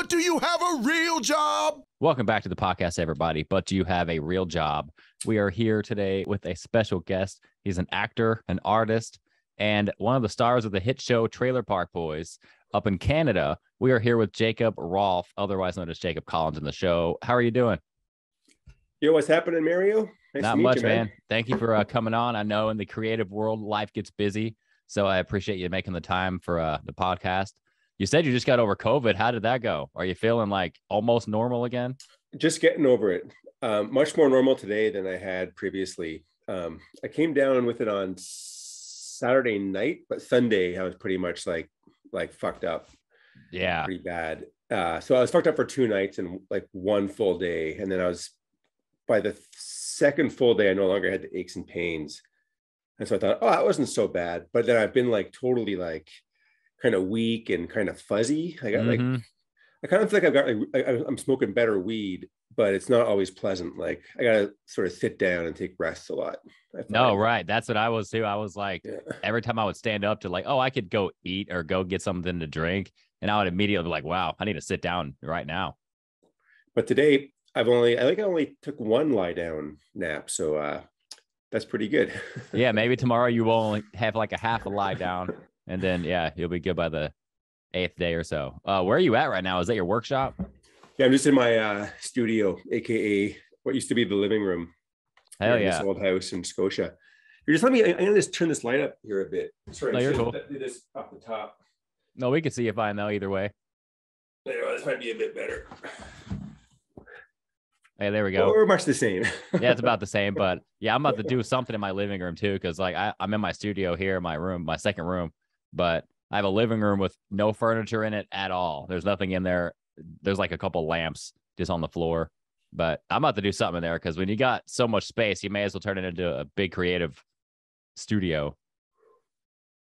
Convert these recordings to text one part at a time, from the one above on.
But do you have a real job? Welcome back to the podcast, everybody. But do you have a real job? We are here today with a special guest. He's an actor, an artist, and one of the stars of the hit show Trailer Park Boys up in Canada. We are here with Jacob Rolfe, otherwise known as Jacob Collins, in the show. How are you doing? Yo, what's happening, Mario? Nice Not much, you, man. man. Thank you for uh, coming on. I know in the creative world, life gets busy. So I appreciate you making the time for uh, the podcast. You said you just got over COVID. How did that go? Are you feeling like almost normal again? Just getting over it. Um, much more normal today than I had previously. Um, I came down with it on Saturday night, but Sunday I was pretty much like like fucked up. Yeah, pretty bad. Uh, so I was fucked up for two nights and like one full day, and then I was by the second full day I no longer had the aches and pains, and so I thought, oh, that wasn't so bad. But then I've been like totally like kind of weak and kind of fuzzy. I got mm-hmm. like I kind of feel like I've got like I, am smoking better weed, but it's not always pleasant. Like I gotta sort of sit down and take breaths a lot. No, right. That's what I was too. I was like, yeah. every time I would stand up to like, oh, I could go eat or go get something to drink, and I would immediately be like, wow, I need to sit down right now. But today, I've only I think I only took one lie down nap, so uh that's pretty good. yeah, maybe tomorrow you will only have like a half a lie down and then yeah, you'll be good by the eighth day or so. Uh, where are you at right now? Is that your workshop? Yeah, I'm just in my uh, studio, aka what used to be the living room. Hell yeah! This old house in Scotia. You're just let me. I'm gonna just turn this light up here a bit. Sorry, no, you're cool. Do this off the top. No, we can see you fine though. Either way. Anyway, this might be a bit better. Hey, there we go. Well, we're much the same. yeah, it's about the same. But yeah, I'm about to do something in my living room too, because like I, I'm in my studio here, my room, my second room, but I have a living room with no furniture in it at all. There's nothing in there. There's like a couple lamps just on the floor. But I'm about to do something in there because when you got so much space, you may as well turn it into a big creative studio.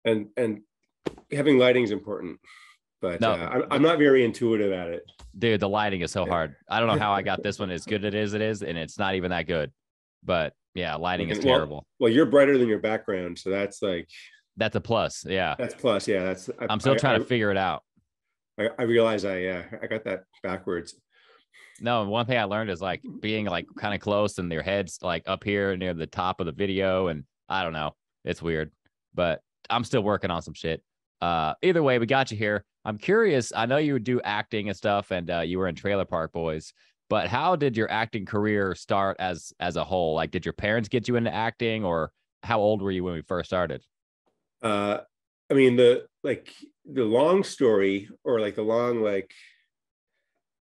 And and having lighting is important, but no, uh, I'm, I'm not very intuitive at it. Dude, the lighting is so hard. I don't know how I got this one as good as it is. It is, and it's not even that good. But yeah, lighting is terrible. Well, well, you're brighter than your background, so that's like that's a plus. Yeah. That's plus. Yeah. That's. I, am still I, trying I, to figure it out. I, I realize I yeah I got that backwards. No, one thing I learned is like being like kind of close and their heads like up here near the top of the video, and I don't know, it's weird, but I'm still working on some shit. Uh, either way, we got you here. I'm curious. I know you would do acting and stuff, and uh, you were in Trailer Park Boys. But how did your acting career start as as a whole? Like, did your parents get you into acting, or how old were you when we first started? Uh i mean the like the long story or like the long like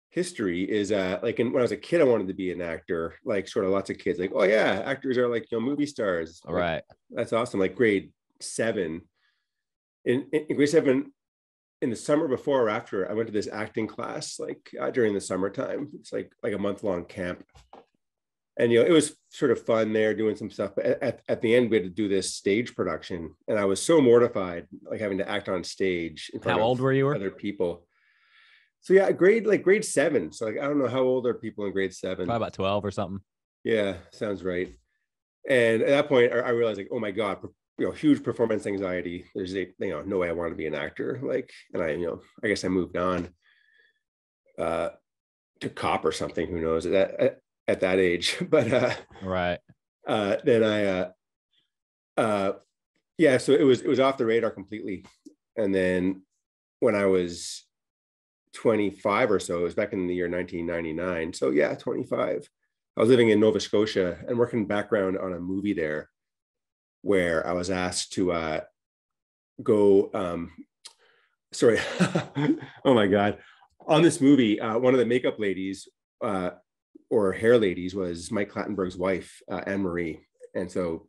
history is uh like in, when i was a kid i wanted to be an actor like sort of lots of kids like oh yeah actors are like you know movie stars. All right. like, that's awesome like grade seven. In, in grade seven in the summer before or after i went to this acting class like uh, during the summertime. It's like like a month long camp and you know it was sort of fun there doing some stuff but at, at the end we had to do this stage production. And i was so mortified like having to act on stage in front how old were you? other people. So yeah grade like grade seven. So like i don't know how old are people in grade seven. Probably about 12 or something. Yeah sounds right. And at that point i realized like oh my god you know huge performance anxiety. There's a you know no way i want to be an actor like and i you know i guess i moved on uh to cop or something who knows? That at that age. But uh, right. Uh, then I, uh, uh, yeah, so it was it was off the radar completely. And then when I was 25 or so, it was back in the year 1999. So yeah, 25. I was living in Nova Scotia and working background on a movie there, where I was asked to uh, go. Um, sorry, oh my god, on this movie, uh, one of the makeup ladies uh, or hair ladies was Mike Clattenburg's wife, uh, Anne Marie. And so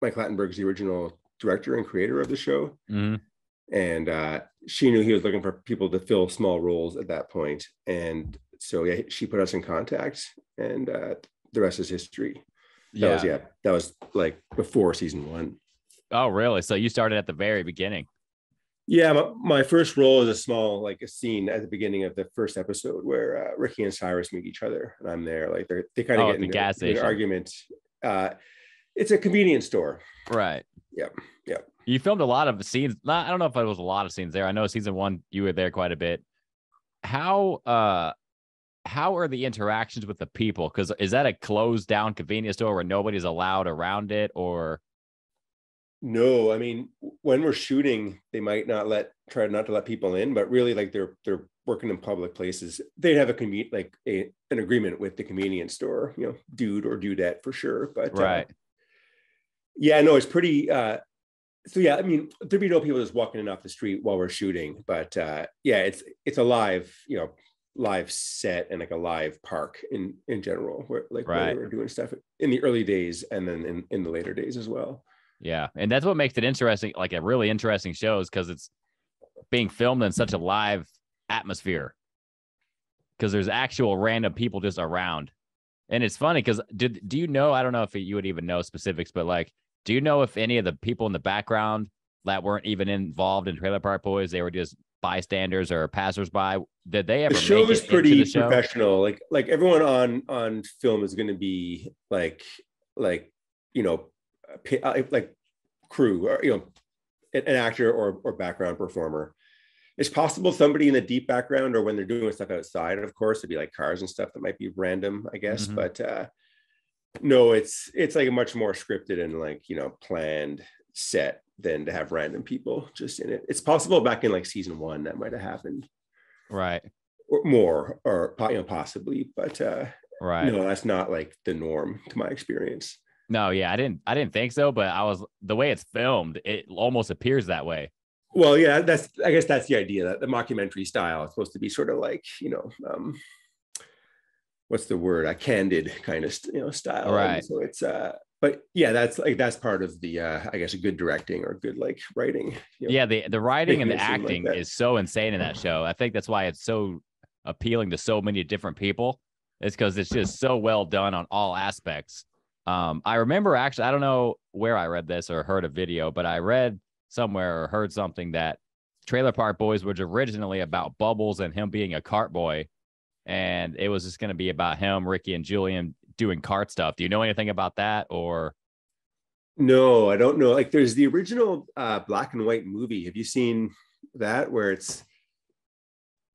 Mike Clattenburg's the original director and creator of the show. Mm-hmm. And uh, she knew he was looking for people to fill small roles at that point. And so yeah, she put us in contact and uh, the rest is history. That yeah. was, yeah, that was like before season one. Oh, really? So you started at the very beginning. Yeah, my, my, first role is a small, like a scene at the beginning of the first episode where uh, Ricky and Cyrus meet each other, and I'm there. Like they're they kind of oh, get the gas an argument. Uh, it's a convenience store. Right. Yep. Yep. You filmed a lot of scenes. Not, I don't know if it was a lot of scenes there. I know season one you were there quite a bit. how uh how are the interactions with the people? Because is that a closed down convenience store where nobody's allowed around it, or No, I mean, when we're shooting, they might not let try not to let people in, but really, like they're they're working in public places. They'd have a conven like a an agreement with the convenience store, you know, dude or dudette for sure. But uh, right? yeah, no, it's pretty. uh So yeah, I mean, there'd be no people just walking in off the street while we're shooting, but uh yeah, it's it's a live, you know, live set and like a live park in in general, where like where we're doing stuff in the early days and then in in the later days as well. Yeah, and that's what makes it interesting, like a really interesting show, is because it's being filmed in such a live atmosphere. Because there's actual random people just around, and it's funny because did do you know? I don't know if you would even know specifics, but like, do you know if any of the people in the background that weren't even involved in Trailer Park Boys, they were just bystanders or passersby? Did they ever the show is it pretty into the show? professional like like everyone on on film is going to be like like you know like crew or you know an actor or or background performer. It's possible somebody in the deep background or when they're doing stuff outside of course it'd be like cars and stuff that might be random i guess Mhm. but uh no it's it's like a much more scripted and like you know planned set than to have random people just in it. It's possible back in like season one that might have happened. Right, or more or you know possibly but uh right. no that's not like the norm to my experience No, yeah, I didn't, I didn't think so, but I was the way it's filmed, it almost appears that way. well yeah that's i guess that's the idea that the mockumentary style is supposed to be sort of like you know um what's the word a candid kind of you know style And Right. so it's uh but yeah that's like that's part of the uh i guess a good directing or good like writing you know. yeah the the writing and the making it seem like acting that. is so insane in that show i think that's why it's so appealing to so many different people it's because it's just so well done on all aspects um i remember actually i don't know where i read this or heard a video but i read somewhere or heard something that trailer park boys was originally about bubbles and him being a cart boy. And it was just going to be about him ricky and julian doing cart stuff. Do you know anything about that or? No i don't know. Like there's the original uh black and white movie. Have you seen that where it's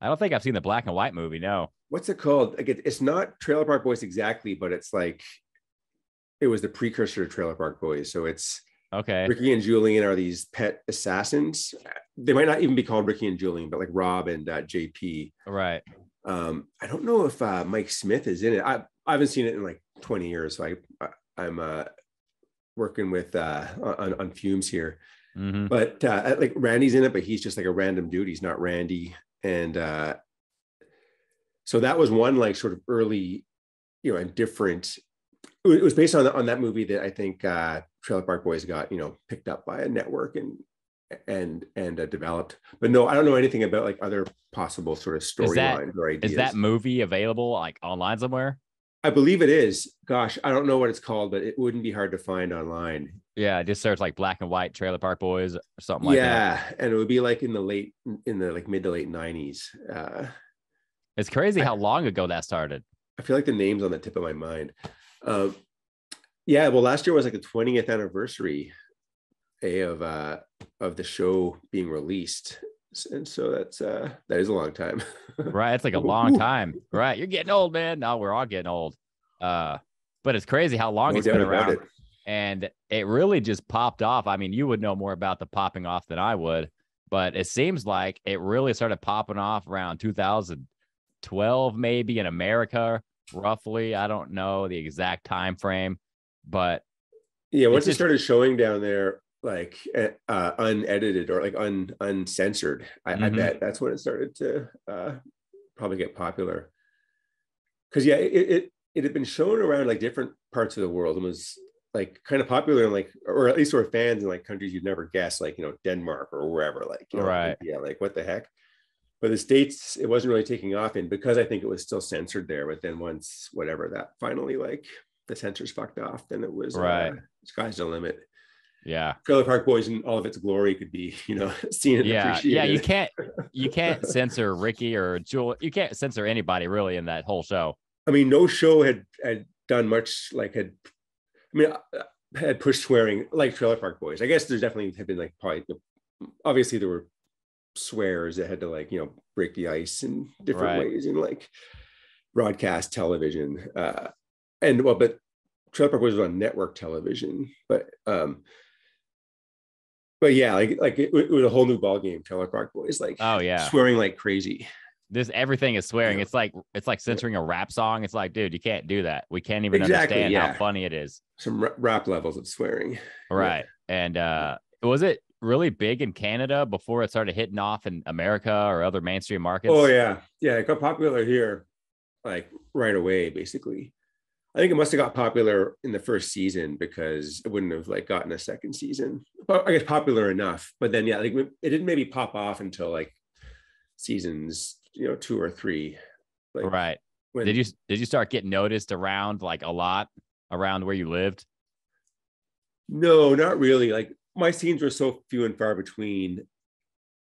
i don't think i've seen the black and white movie no. What's it called? Like it, it's not Trailer Park Boys exactly, but it's like it was the precursor to Trailer Park Boys. So it's okay Ricky and Julian are these pet assassins. They might not even be called Ricky and Julian, but like Rob and uh, JP. right Um, I don't know if uh, Mike Smith is in it. I, I haven't seen it in like 20 years, so I, I I'm uh, working with uh, on, on fumes here. hmm But uh, like Randy's in it, but he's just like a random dude. He's not Randy. And uh, so that was one like sort of early, you know, and different. It was- based on on that movie that I think uh, Trailer Park Boys got, you know, picked up by a network and and and uh, developed. But no, I don't know anything about like other possible sort of storylines or ideas. Is that movie available like online somewhere? I believe it is. Gosh, I don't know what it's called, but it wouldn't be hard to find online. Yeah, just search like black and white Trailer Park Boys or something like that. yeah, and it would be like in the late in the like mid to late nineties. Uh, It's crazy I- how long ago that started. I feel like the name's on the tip of my mind. Um, yeah, well, last year was like the 20th anniversary eh, of uh, of the show being released, and so that's uh, that is a long time. Right. It's like a long Ooh. time. Right. You're getting old, man. No, we're all getting old. Uh, but it's crazy how long No it's been around. it. And it really just popped off. I mean, you would know more about the popping off than I would, but it seems like it really started popping off around 2012, maybe in America, roughly. I don't know the exact time frame, but Yeah, once it just- started showing down there, like eh, uh, unedited or like un uncensored, I, I Mhm. bet that's when it started to uh, probably get popular. Because yeah, it, it it had been shown around like different parts of the world and was like kind of popular in like or at least were fans in like countries you'd never guess, like you know Denmark or wherever. Like you know, Right. Yeah, like what the heck. But the states, it wasn't really taking off in because I think it was still censored there. But then once whatever that finally like the censors fucked off, then it was Right. Uh, sky's the limit. yeah. Trailer Park Boys in all of its glory could be, you know, seen and yeah appreciated. yeah you can't you can't censor ricky or jewel you can't censor anybody really in that whole show I mean, no show had had done much like had. I mean, uh, had pushed swearing like Trailer Park Boys. I guess there's definitely have been like probably obviously there were swears that had to like you know break the ice in different Right. ways in like broadcast television. Uh, and well, but Trailer Park was on network television, but um, but yeah, like like it, it was a whole new ball game. Trailer Park Boys, like Oh yeah. swearing like crazy. This everything is swearing. Yeah. It's like it's like censoring a rap song. It's like, dude, you can't do that. We can't even Exactly, understand yeah. how funny it is. Some rap levels of swearing. Right. And uh was it really big in Canada before it started hitting off in America or other mainstream oh, markets? Oh yeah, yeah. It got popular here, like right away. Basically, I think it must have got popular in the first season because it wouldn't have like gotten a second season. But I guess popular enough. But then yeah, like it didn't maybe pop off until like seasons, you know, two or three. Like Right. when, Did you did you start getting noticed around like a lot around where you lived? No, not really. Like my scenes were so few and far between.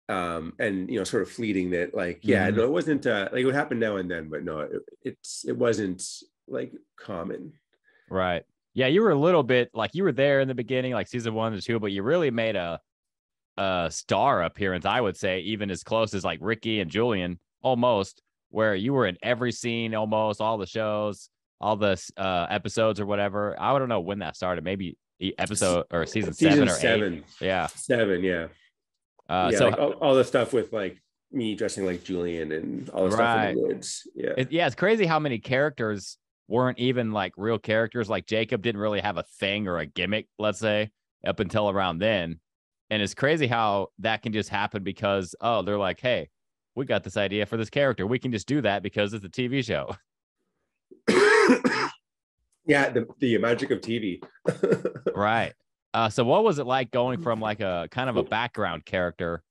Um, and you know, sort of fleeting that like, yeah, Mhm. no, it wasn't uh like it would happen now and then, but no, it, it's it wasn't like common. Right. Yeah, you were a little bit like you were there in the beginning, like season one to two, but you really made a a star appearance, I would say, even as close as like Ricky and Julian, almost, where you were in every scene, almost all the shows, all the uh, episodes or whatever. I don't know when that started. Maybe episode or season, seven or seven, eight. Yeah. seven, yeah, Uh, yeah. so like all, all the stuff with like me dressing like Julian and all the stuff in the woods. Yeah, it, yeah, it's crazy how many characters weren't even like real characters. Like Jacob didn't really have a thing or a gimmick, let's say, up until around then. And it's crazy how that can just happen because, oh, they're like, hey, we got this idea for this character. We can just do that because it's a TV show. yeah. The the magic of TV. right. Uh, so what was it like going from like a kind of a background character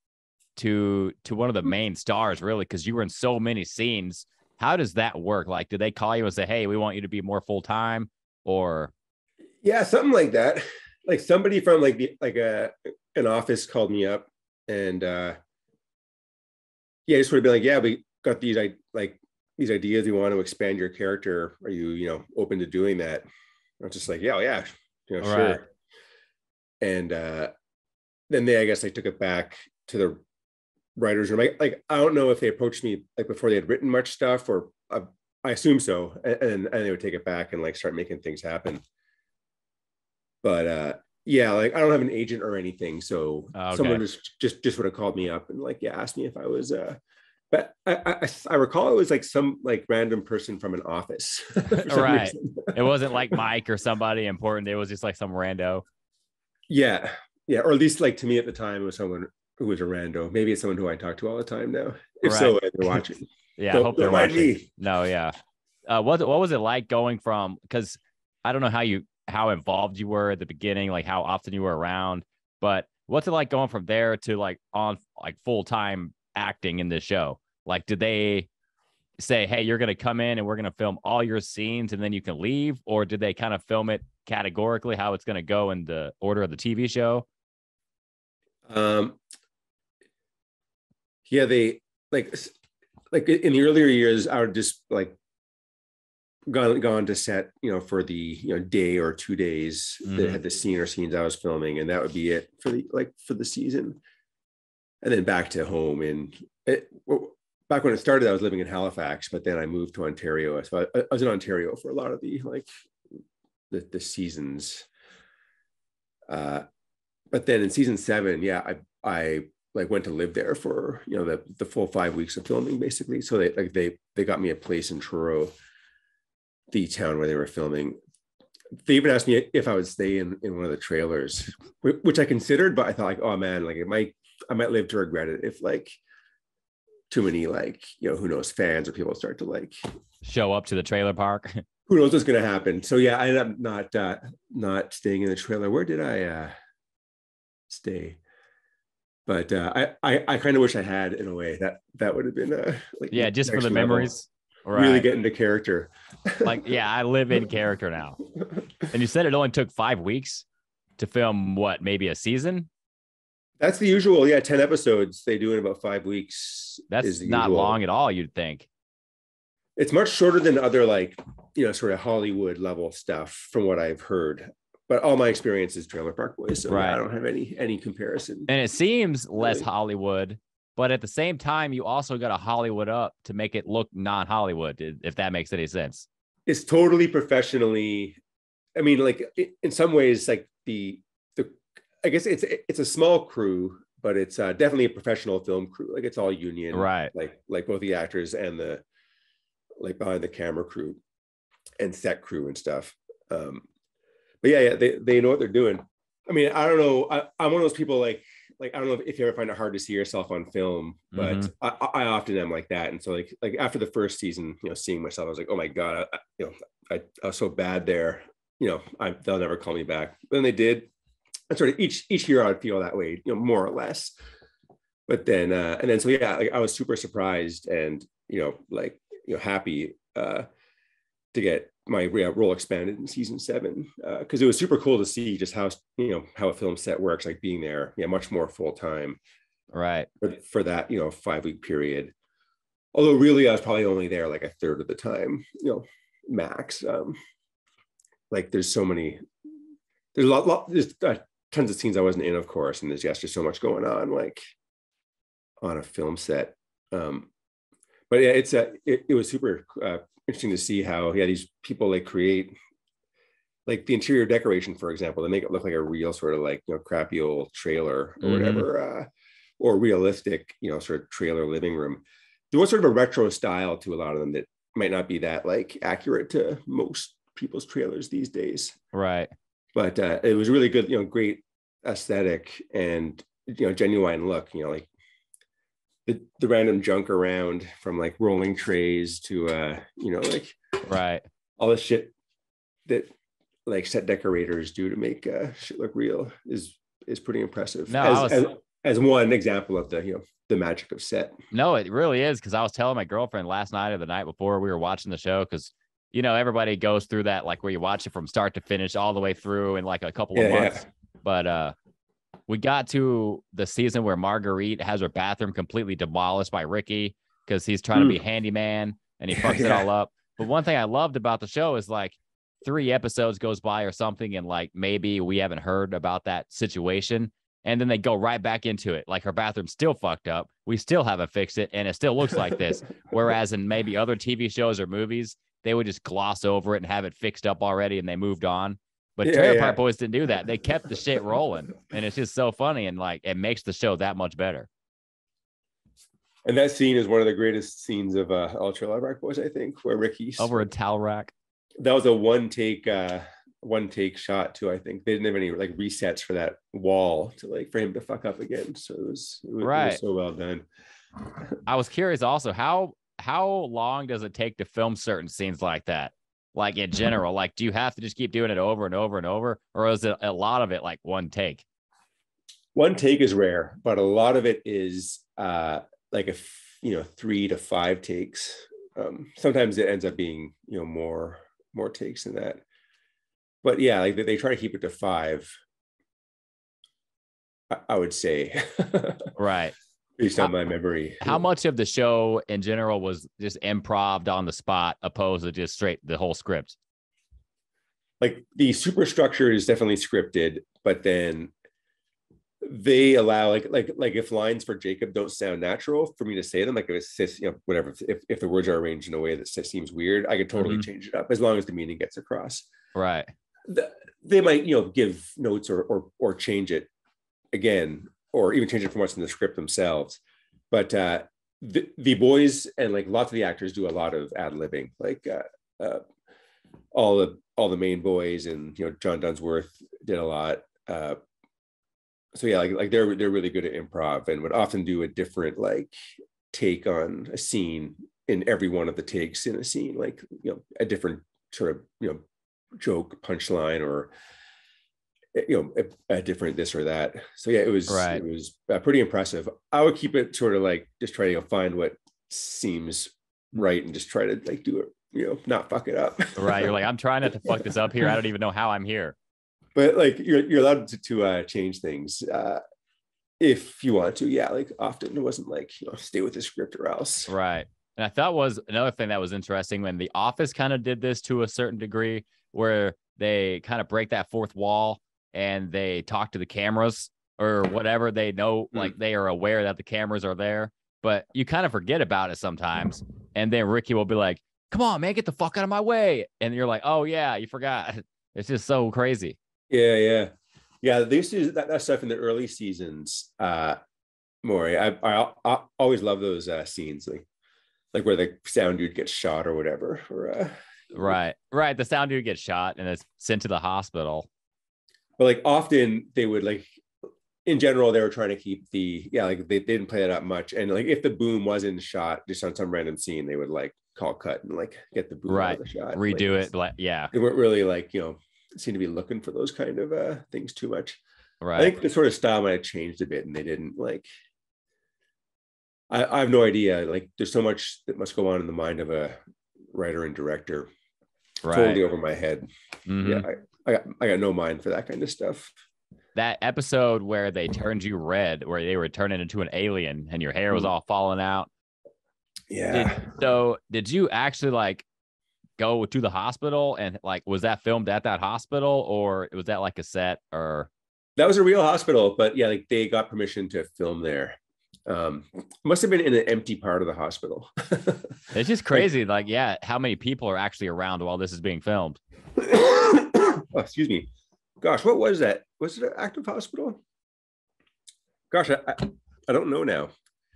to to one of the main stars, really? Because you were in so many scenes. How does that work? Like, did they call you and say, "Hey, we want you to be more full time," or Yeah, something like that. Like somebody from like the like a an office called me up and uh yeah, just would have been like, yeah, we got these I like these ideas. you want to expand your character. Are you, you know, open to doing that? I was just like, yeah, oh, yeah, you know, Right. sure. And uh then they I guess they took it back to the writers room. Like, like I don't know if they approached me like before they had written much stuff or I, I assume so. And, and and they would take it back and like start making things happen but uh yeah like i don't have an agent or anything so Oh, okay. someone just just just would have called me up and like yeah asked me if i was uh but I, I I recall it was like some like random person from an office. Right. it wasn't like Mike or somebody important. It was just like some rando. yeah, yeah, or at least like to me at the time it was someone who was a rando. Maybe it's someone who I talk to all the time now. If so, Right. they're watching. Yeah, I Don't- hope they're watching. me. No, yeah. Uh, what what was it like going from? Because I don't know how you how involved you were at the beginning, like how often you were around, but what's it like going from there to like on like full time acting in this show? Like, did they say, "Hey, you're going to come in and we're going to film all your scenes and then you can leave," or did they kind of film it categorically how it's going to go in the order of the TV show? Um, yeah, they like like in the earlier years, I would just like gone gone to set, you know, for the you know day or two days Mhm. that had the scene or scenes I was filming, and that would be it for the like for the season, and then back to home. And it, back when it started, I was living in Halifax, but then I moved to Ontario. So I, I was in Ontario for a lot of the like the the seasons. Uh, but then in season seven, yeah, I I like went to live there for you know the the full five weeks of filming basically. So they like they they got me a place in Truro, the town where they were filming. They even asked me if I would stay in in one of the trailers, which I considered, but I thought like, oh man, like it might I might live to regret it if like too many like you know who knows fans or people start to like Show up to the trailer park. who knows what's going to happen. So yeah, I ended up not uh, not staying in the trailer. Where did I uh, stay? But uh, I I, I kind of wish I had in a way that that would have been uh, like yeah, just for the level. Memories. Really get into character. like, yeah, I live in character now. And you said it only took five weeks to film what, maybe a season? That's the usual. Yeah, ten episodes they do in about five weeks. That's is not usual. long at all, you'd think. It's much shorter than other like you know sort of Hollywood level stuff from what I've heard. But all my experience is Trailer Park Boys, so Right. I don't have any any comparison. And it seems less Hollywood, but at the same time, you also got to Hollywood up to make it look non-Hollywood, if that makes any sense. it's totally professionally i mean like in some ways like the the i guess it's it's a small crew but it's uh, definitely a professional film crew like it's all union Right. like like both the actors and the like behind the camera crew and set crew and stuff um but yeah yeah they, they know what they're doing i mean i don't know I, i'm one of those people like like i don't know if you ever find it hard to see yourself on film but Mhm. I, I often am like that. And so like like after the first season you know seeing myself i was like oh my god I, I- you know I, I was so bad there. You know I, they'll never call me back. But then they did. And sort of each each year i'd feel that way you know more or less. But then uh and then so yeah like i was super surprised and you know like you know happy uh to get my yeah, role expanded in season seven because it was super cool to see just how you know how a film set works like being there yeah much more full time Right. for, for that you know five week period. Although really i was probably only there like a third of the time you know max um like there's so many there's a lot, lot there's uh, tons of scenes i wasn't in of course and there's just just so much going on like on a film set. Um but yeah it's a it, it was super uh, interesting to see how yeah these people like create like the interior decoration for example they make it look like a real sort of like you know crappy old trailer or Mhm. whatever uh or realistic you know sort of trailer living room there was sort of a retro style to a lot of them that might not be that like accurate to most people's trailers these days Right. but uh, it was really good you know great aesthetic and you know genuine look you know like the, the random junk around from like rolling trays to uh you know like Right. all the shit that like set decorators do to make uh shit look real is is pretty impressive No, as, was- as, as one example of the you know the magic of set No, it really is because I was telling my girlfriend last night or the night before we were watching the show because you know everybody goes through that like where you watch it from start to finish all the way through in like a couple of Yeah, yeah. months. But uh we got to the season where Marguerite has her bathroom completely demolished by Ricky because he's trying to be handyman and he Hmm. Yeah, fucks it all up. But one thing I loved about the show is like three episodes goes by or something, and like maybe we haven't heard about that situation. And then they go right back into it. Like her bathroom's still fucked up. We still haven't fixed it, and it still looks like this. Whereas in maybe other TV shows or movies, they would just gloss over it and have it fixed up already and they moved on. But Yeah, Trailer yeah. Park Boys didn't do that. They kept the shit rolling. And it's just so funny and like it makes the show that much better. and that scene is one of the greatest scenes of uh ultra live rock boys i think where ricky's Over a towel rack. that was a one take uh one take shot too i think they didn't have any like resets for that wall to like for him to fuck up again so it was it was, it was Right. so well done I was curious also how how long does it take to film certain scenes like that? Like in general, like do you have to just keep doing it over and over and over, or is it a lot of it like one take? one take is rare but a lot of it is uh like a you know three to five takes um sometimes it ends up being you know more more takes than that but yeah like they, they try to keep it to five I, I would say Right. Based on my memory How much of the show in general was just improv on the spot, opposed to just straight the whole script? like the superstructure is definitely scripted, but then they allow like like like if lines for Jacob don't sound natural for me to say them, like if it's just, you know whatever if, if the words are arranged in a way that se- seems weird, I could totally Mhm. change it up as long as the meaning gets across. Right. The- they might you know give notes or or or change it again or even change it from what's in the script themselves. But uh, the the boys and like lots of the actors do a lot of ad libbing, like uh, uh, all the all the main boys and you know John Dunsworth did a lot. Uh, so yeah, like like they're they're really good at improv and would often do a different like take on a scene in every one of the takes in a scene, like you know a different sort of you know joke punchline or you know a, a different this or that. So yeah, it was Right. it was uh, pretty impressive. I would keep it sort of like just try to find what seems right and just try to like do it you know not fuck it up. Right. You're like, I'm trying not to fuck this up here. I don't even know how I'm here. but like you're you're allowed to, to uh change things uh if you want to yeah like often it wasn't like you know stay with the script or else Right. And I thought was another thing that was interesting when The Office kind of did this to a certain degree, where they kind of break that fourth wall and they talk to the cameras or whatever. They know, Hmm. like they are aware that the cameras are there, but you kind of forget about it sometimes. And then Ricky will be like, "Come on, man, get the fuck out of my way!" And you're like, "Oh yeah, you forgot." It's just so crazy. Yeah, yeah, yeah. They used to do that, that stuff in the early seasons. Uh, Maury, I, I I always love those uh, scenes, like like where the sound dude gets shot or whatever. Or uh, Right, right. The sound dude gets shot and is sent to the hospital. But like often they would like in general they were trying to keep the yeah like they, they didn't play that up much and like if the boom wasn't shot just on some random scene they would like call cut and like get the boom out Right. of the shot Redo Like, it, like yeah, they weren't really like you know seem to be looking for those kind of uh things too much right. I think the sort of style might have changed a bit, and they didn't like. I, I have no idea. Like, there's so much that must go on in the mind of a writer and director. right. Totally over my head. Mhm. Yeah, I, I got I got no mind for that kind of stuff. that episode where they turned you red, where they were turning into an alien and your hair was Mm. all falling out. Yeah, So, did you actually like go to the hospital and like was that filmed at that hospital or was that like a set or that was a real hospital, but yeah, like they got permission to film there. Um, must have been in an empty part of the hospital. it's just crazy like yeah, how many people are actually around while this is being filmed? oh, excuse me. Gosh, what was that? Was it an active hospital? Gosh, I, I, I don't know now.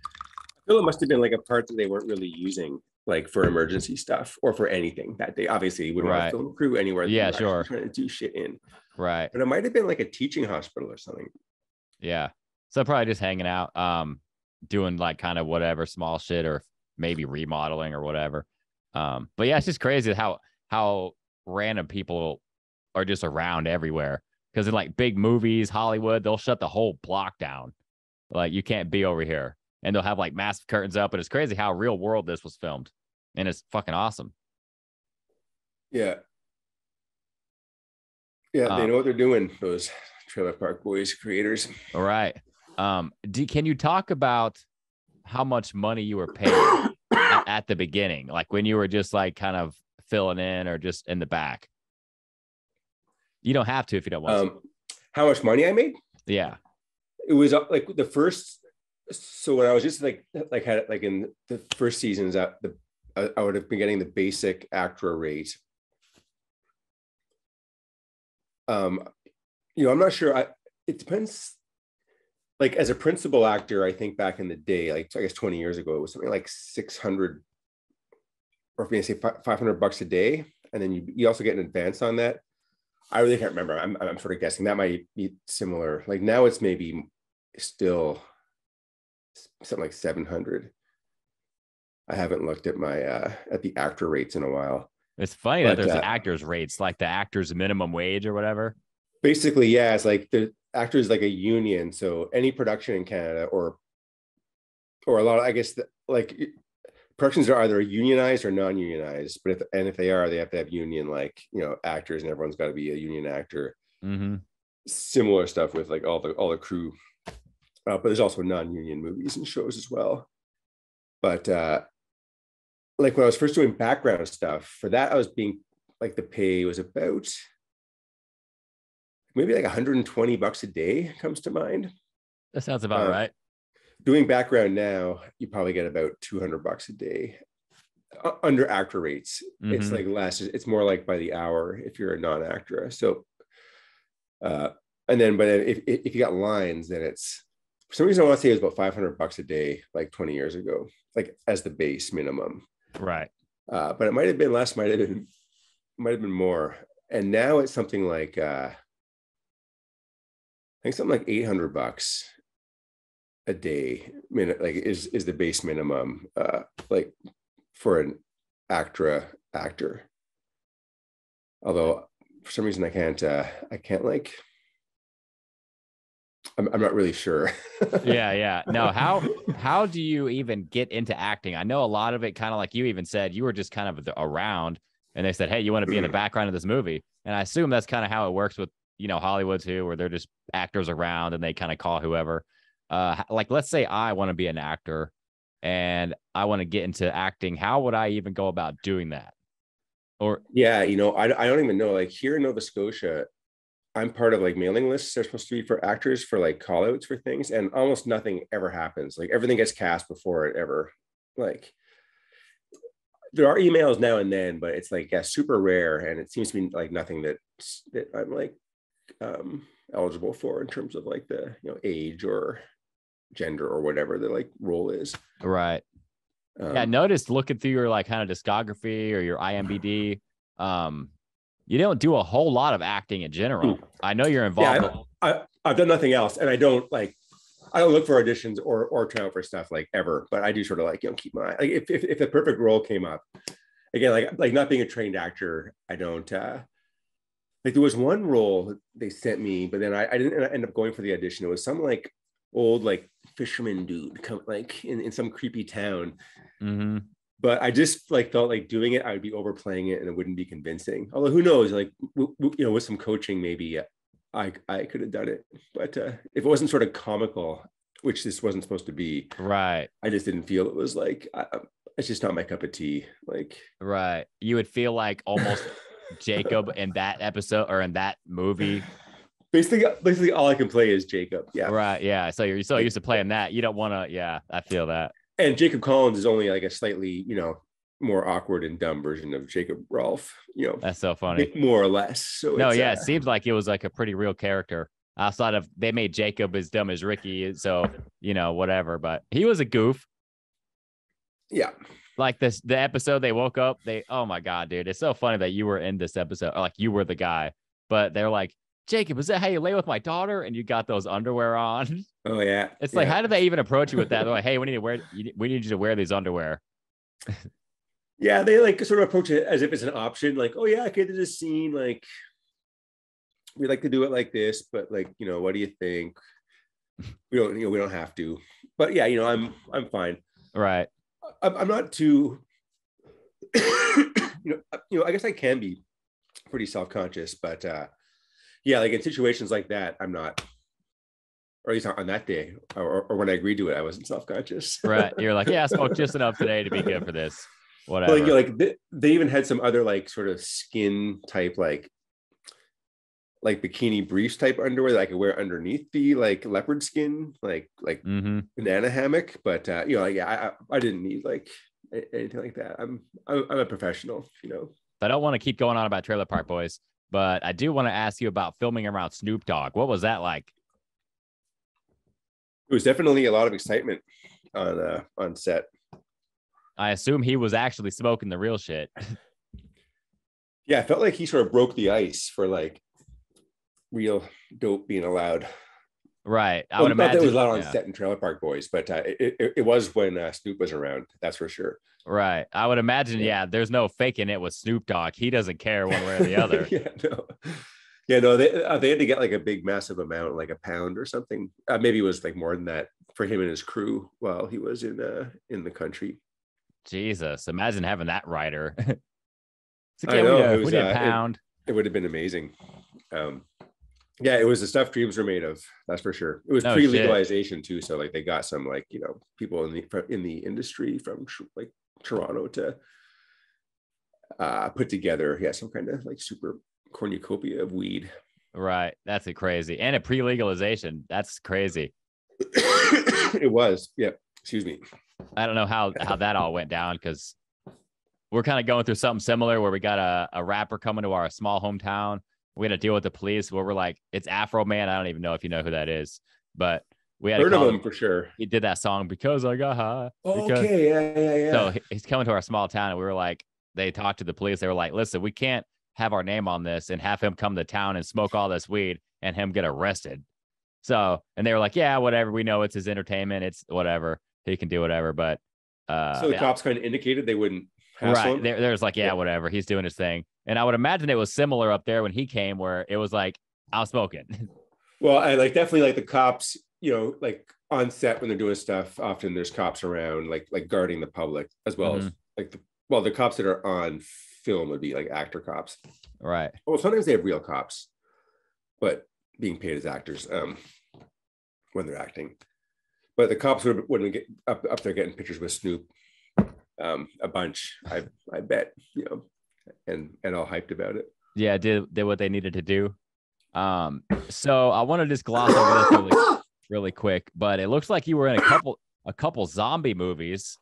I feel it must have been like a part that they weren't really using, like for emergency stuff or for anything that they obviously wouldn't Right. to film crew anywhere. Yeah, they were actually sure. Trying to do shit in, Right. but it might have been like a teaching hospital or something. Yeah. So probably just hanging out, um, doing like kind of whatever small shit or maybe remodeling or whatever. Um, but yeah, it's just crazy how how random people are just around everywhere. Because in like big movies, Hollywood, they'll shut the whole block down. Like you can't be over here. And they'll have like massive curtains up. But it's crazy how real world this was filmed. And it's fucking awesome. Yeah, yeah, they Um, know what they're doing. Those Trailer Park Boys creators. All right. Um, do, can you talk about how much money you were paid at, at the beginning, like when you were just like kind of filling in or just in the back? You don't have to if you don't want Um, how much money I made? Yeah. it was uh, like the first so when i was just like like had like in the first seasons that the I, I would have been getting the basic actor rate um you know i'm not sure i it depends like as a principal actor i think back in the day like i guess 20 years ago it was something like 600 or if you say 500 bucks a day and then you, you also get an advance on that i really can't remember. I'm, I'm sort of guessing that might be similar. Like now it's maybe still something like 700 i haven't looked at my uh at the actor rates in a while. It's funny that there's uh, actors rates like the actors minimum wage or whatever. basically yeah it's like the actor is like a union so any production in canada or or a lot of i guess the, like productions are either unionized or non-unionized but if and if they are they have to have union like you know actors and everyone's got to be a union actor Mm-hmm. similar stuff with like all the all the crew uh, but there's also non-union movies and shows as well but uh like when i was first doing background stuff for that i was being like the pay was about maybe like 120 bucks a day comes to mind That sounds about Uh, right. Doing background now you probably get about 200 bucks a day uh, under actor rates it's Mhm. like less it's more like by the hour if you're a non-actor so uh and then but if, if if you got lines then it's for some reason i want to say it was about 500 bucks a day like 20 years ago like as the base minimum Right. uh but it might have been less might have been might have been more and now it's something like uh i think something like 800 bucks a day minute like is is the base minimum uh like for an ACTRA actor although for some reason i can't uh i can't like i'm, I'm not really sure Yeah, yeah. No, how how do you even get into acting? I know a lot of it kind of like you even said you were just kind of around and they said, "Hey, you want to be in the background of this movie?" And I assume that's kind of how it works with, you know, Hollywood too, where they're just actors around and they kind of call whoever. Uh like let's say I want to be an actor and I want to get into acting, how would I even go about doing that? Or Yeah, you know, I, I don't even know. Like here in Nova Scotia, I'm part of like mailing lists they're supposed to be for actors for like call outs for things, and almost nothing ever happens. Like everything gets cast before it ever like there are emails now and then, but it's like yeah, super rare, and it seems to be like nothing that that I'm like um eligible for in terms of like the you know age or gender or whatever the like role is. Right. Um, yeah, I noticed looking through your like kind of discography or your IMBD, um, you don't do a whole lot of acting in general. I know you're involved. Yeah, I, I've done nothing else, and I don't like. I don't look for auditions or or try out for stuff like ever, but I do sort of like you know keep my. Like if if, if the perfect role came up, again like like not being a trained actor, I don't. uh Like there was one role they sent me, but then I, I didn't end up going for the audition. It was some like old like fisherman dude come like in, in some creepy town hmm but I just like felt like doing it, I would be overplaying it and it wouldn't be convincing. Although who knows, like w- w- you know, with some coaching, maybe I I could have done it. But uh, if it wasn't sort of comical, which this wasn't supposed to be, Right. I just didn't feel it was like I- it's just not my cup of tea. Like Right. You would feel like almost Jacob in that episode or in that movie. Basically, basically all I can play is Jacob. Yeah, Right. Yeah. So you're so used to playing that. You don't want to. Yeah. I feel that. and Jacob Collins is only like a slightly you know more awkward and dumb version of Jacob Rolfe. You know, That's so funny. more or less. So No, yeah. uh, It seems like it was like a pretty real character outside of they made Jacob as dumb as Ricky. So, you know, whatever. But he was a goof. yeah. like this the episode they woke up they oh my god dude it's so funny that you were in this episode or like you were the guy but they're like jacob is that how you lay with my daughter and you got those underwear on Oh yeah. it's like how did they even approach you with that they're like hey we need to wear you- we need you to wear these underwear Yeah, they like sort of approach it as if it's an option. Like, oh yeah, okay, there's a scene. Like, we like to do it like this, but like, you know, what do you think? We don't, you know, we don't have to. But yeah, you know, I'm, I'm fine. right I'm, I'm not too, you know, you know, I guess I can be pretty self-conscious, but uh, yeah, like in situations like that, I'm not. Or at least on that day, or, or when I agreed to it, I wasn't self-conscious. right you're like yeah i smoked just enough today to be good for this whatever Well, like, you know, like they, they even had some other like sort of skin type like like bikini briefs type underwear that I could wear underneath the like leopard skin like like hmm banana hammock. But uh, you know, like, yeah, I I- I didn't need like anything like that. I'm I'm, I'm a professional, you know. i don't want to keep going on about trailer park boys but i do want to ask you about filming around snoop dogg what was that like It was definitely a lot of excitement on uh on set. i assume he was actually smoking the real shit Yeah, I felt like he sort of broke the ice for like real dope being allowed. right i Well, would not that imagine it was a lot on yeah. set in Trailer Park Boys, but uh, it, it, it was when uh, Snoop was around. That's for sure. Right. I would imagine, Yeah. yeah, there's no faking it with Snoop Dogg. He doesn't care one way or the other. yeah, no. Yeah, no, they uh, they had to get like a big, massive amount, like a pound or something. Uh, maybe it was like more than that for him and his crew while he was in uh in the country. Jesus. Imagine having that rider. it's I know, we, it need a- we uh, a it- pound. It would have been amazing. Um, yeah, it was the stuff dreams were made of. That's for sure. It was No pre-legalization too, so like they got some like you know people in the in the industry from like Toronto to uh put together yeah some kind of like super cornucopia of weed. right. That's a crazy. And a pre legalization. That's crazy. it was yeah. Excuse me. I don't know how, how that all went down because we're kind of going through something similar where we got a, a rapper coming to our small hometown. We had to deal with the police where we're like, it's Afroman. I don't even know if you know who that is, but we had Heard of him him. for sure. He did that song because I got high. because- Okay, yeah, yeah, yeah. So he's coming to our small town, and we were like, they talked to the police. They were like, listen, we can't have our name on this and have him come to town and smoke all this weed and him get arrested. So, and they were like, yeah, whatever. We know it's his entertainment. It's whatever. He can do whatever. But, uh, so the yeah, cops kind of indicated they wouldn't right there, there's like, yeah, Yeah. whatever. He's doing his thing. And I would imagine it was similar up there when he came, where it was like, I'm smoking. Well, I like definitely like the cops, you know, like on set when they're doing stuff, often there's cops around, like like guarding the public as well as like the well, the cops that are on film would be like actor cops. right. Well, sometimes they have real cops, but being paid as actors um when they're acting. But the cops would wouldn't get up up there getting pictures with Snoop um a bunch, I I bet, you know, and and all hyped about it. Yeah. Did, did what they needed to do. Um, so I want to just gloss over this really, really quick, but it looks like you were in a couple a couple zombie movies,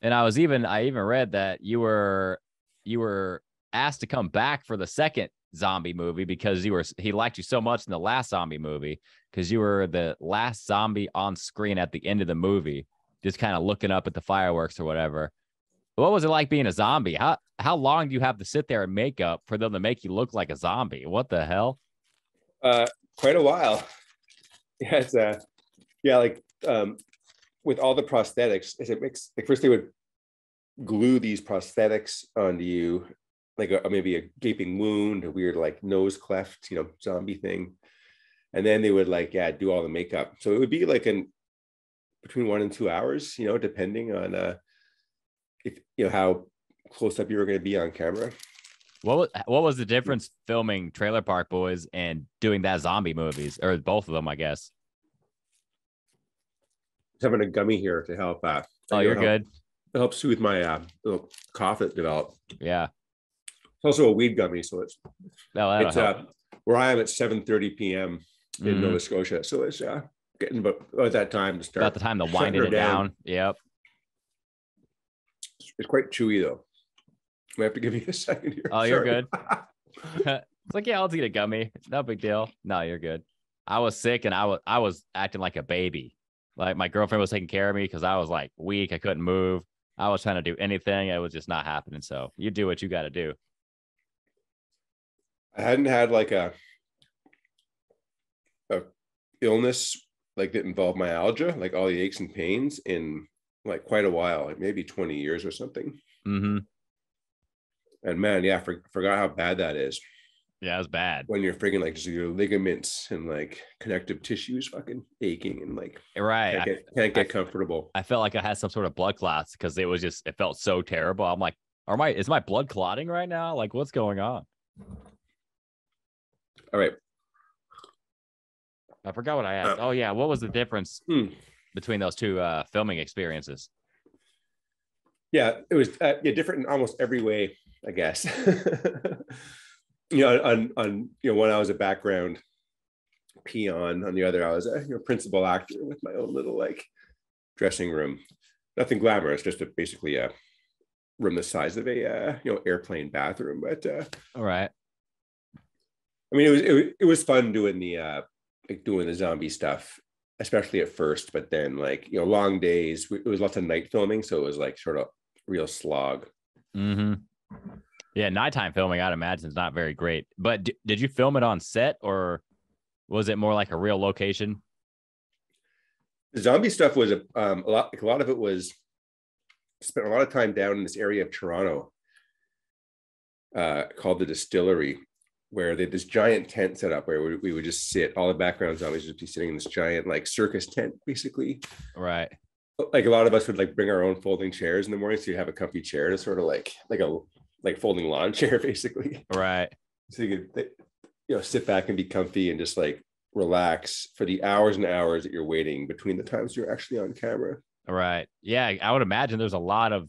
and I was even I even read that you were you were asked to come back for the second zombie movie because you were he liked you so much in the last zombie movie because you were the last zombie on screen at the end of the movie, just kind of looking up at the fireworks or whatever. What was it like being a zombie? How how long do you have to sit there in makeup for them to make you look like a zombie? What the hell? Uh, quite a while. Yeah, it's uh, yeah, like um, with all the prosthetics, is it makes like first they would glue these prosthetics onto you, like a, maybe a gaping wound, a weird like nose cleft, you know, zombie thing, and then they would like yeah do all the makeup. So it would be like in between one and two hours, you know, depending on uh, if you know how close up you were going to be on camera. What was what was the difference filming Trailer Park Boys and doing that zombie movies, or both of them, I guess? Having a gummy here to help. Uh, Oh, you're help, good. It helps soothe my uh, little cough that developed. Yeah. It's also a weed gummy, so it's No, it's uh, where I am at 7:30 p.m. in Mhm. Nova Scotia, so it's uh, getting about at that time to start. About the time to wind it down. Yep. It's quite chewy though. We have to give you a second here. Oh, you're Sorry. it's like, yeah, I'll eat a gummy. No big deal. No, you're good. I was sick and I was I was acting like a baby. Like my girlfriend was taking care of me because I was like weak. I couldn't move. I was trying to do anything. It was just not happening. So you do what you got to do. I hadn't had like a a illness like that involved myalgia, like all the aches and pains in like quite a while, like maybe 20 years or something. Mm-hmm. And man, yeah, I for, forgot how bad that is Yeah, it was bad. when you're freaking like just your ligaments and like connective tissues fucking aching and like Right. can't get, can't get I- comfortable. I felt like I had some sort of blood clots because it was just it felt so terrible. I'm like, are my is my blood clotting right now? Like, what's going on? All right. I forgot what I asked. Uh, oh yeah, what was the difference Hmm. between those two uh, filming experiences? Yeah, it was uh, yeah, different in almost every way, I guess. you know, on on you know, one I was a background peon, on the other I was a you know, principal actor with my own little like dressing room. Nothing glamorous, just a, basically a room the size of a uh, you know airplane bathroom. But uh, All right. I mean, it was it, was- it was fun doing the uh, like doing the zombie stuff, especially at first. But then like you know, long days. It was lots of night filming, so it was like sort of real slog. Mm-hmm. Yeah, nighttime filming, I'd imagine, is not very great. But d- did you film it on set or was it more like a real location? the zombie stuff was a, um, a lot like a lot of it was spent a lot of time down in this area of toronto uh, called the distillery where they had this giant tent set up where we, we would just sit all the background zombies would be sitting in this giant like circus tent basically Right. like a lot of us would like bring our own folding chairs in the morning so you have a comfy chair to sort of like like a like folding lawn chair basically Right. so you could you know sit back and be comfy and just like relax for the hours and hours that you're waiting between the times you're actually on camera Right. Yeah, I would imagine there's a lot of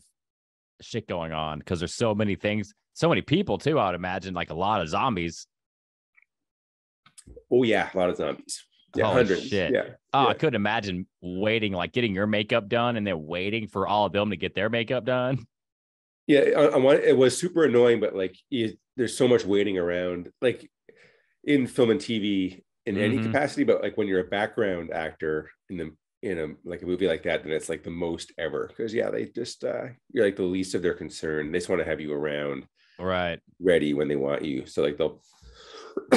shit going on because there's so many things, so many people too. I would imagine like a lot of zombies. Oh yeah, a lot of zombies. Yeah, Holy hundreds. shit. Yeah, Oh, I couldn't imagine waiting, like getting your makeup done and then waiting for all of them to get their makeup done. Yeah. I, on one, it was super annoying, but like, you, there's so much waiting around, like in film and TV in any Mhm. capacity. But like when you're a background actor in the in a like a movie like that, then it's like the most ever because yeah, they just uh, you're like the least of their concern. They just want to have you around, Right. ready when they want you. So like they'll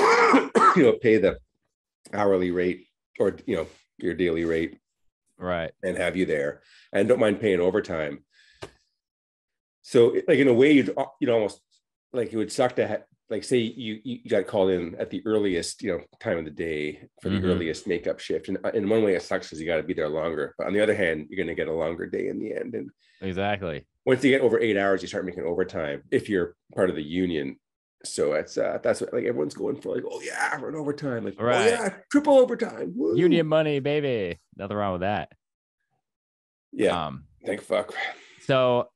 you know pay the hourly rate or you know your daily rate Right. and have you there and don't mind paying overtime so like in a way you'd you'd almost like it would suck to have like say you you got called in at the earliest you know time of the day for the Mhm. earliest makeup shift and in one way it sucks because you got to be there longer but on the other hand you're going to get a longer day in the end and Exactly. once you get over eight hours you start making overtime if you're part of the union so it's uh that's what like everyone's going for like oh yeah run overtime like Right. oh yeah triple overtime Woo." Union money, baby. Nothing wrong with that. yeah Um, thank fuck so